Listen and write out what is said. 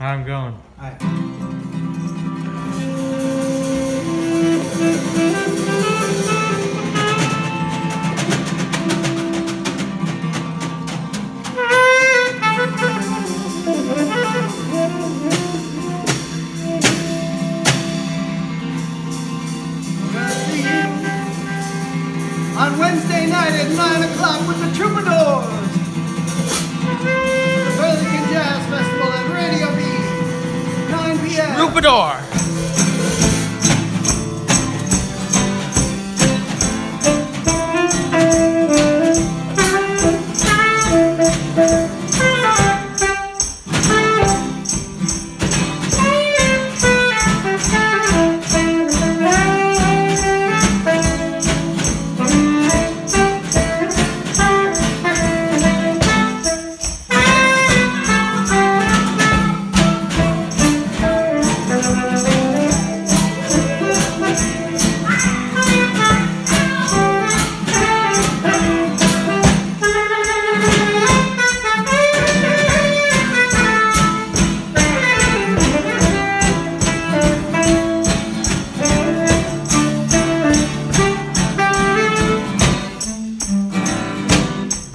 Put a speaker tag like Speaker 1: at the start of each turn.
Speaker 1: I'm going.
Speaker 2: See you on Wednesday night at 9 o'clock with the Troubadours.
Speaker 1: Troubadour.